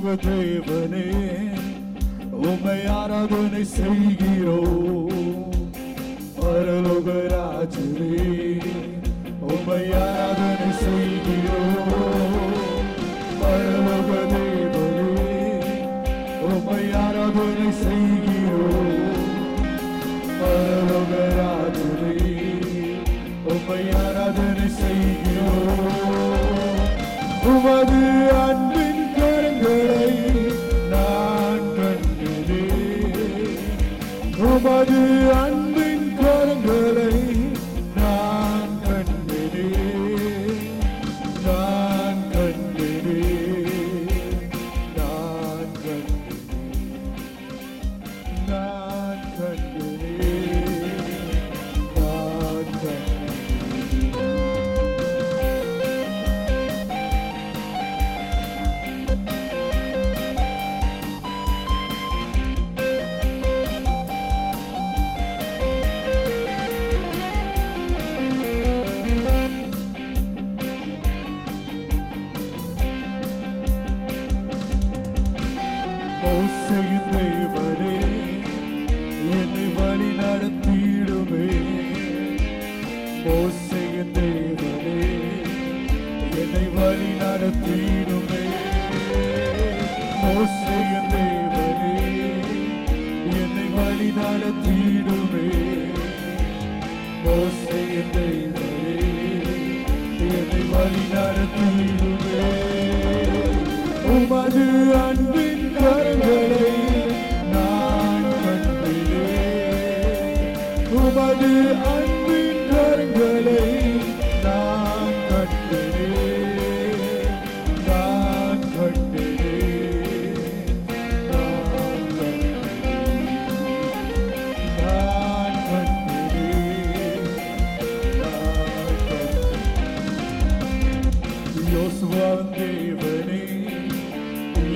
தேவனே உம்மை ஆராதனை செய்கிறோம். பரலோக ராஜனே உம்மை ஆராதனை செய்கிறோம். பரலோக தேவனே உம்மை ஆராதனை செய்கிறோம். உமது ജ്ഞാനത്തിനുമേ ഓസ്രിയൻ ദേവനേ എന്നെ വഴിതാലത്തിടുമേ ഓസ്രിയൻ ദൈവനേ എന്നെ വഴിതാലത്തിടുമേ ഉമത് അൻപിൻ കരങ്ങളെ கண்டினேன் தேவனே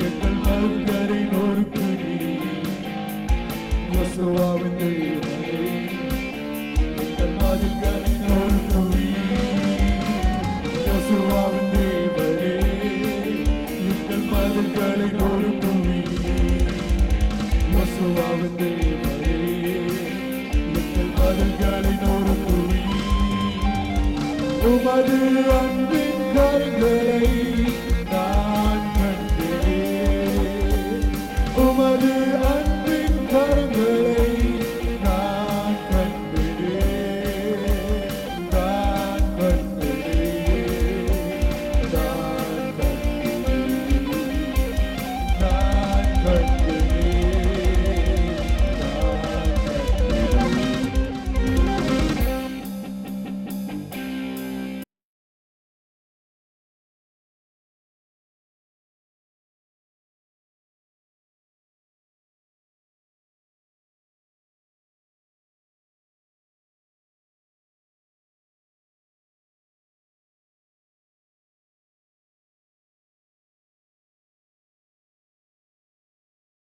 எங்கள் மருந்தரை நொறுக்குடி யோசுவாவின் தேவனே எங்கள் மருந்தரை நொறுக்குடி யோசுவாவின் தேவனே எங்கள் மருந்தரை நொறுக்குடி யோசுவாவின் தேவனே எங்கள் மருந்தரை நொறுக்குடி உமது அன்பின் Not a good age.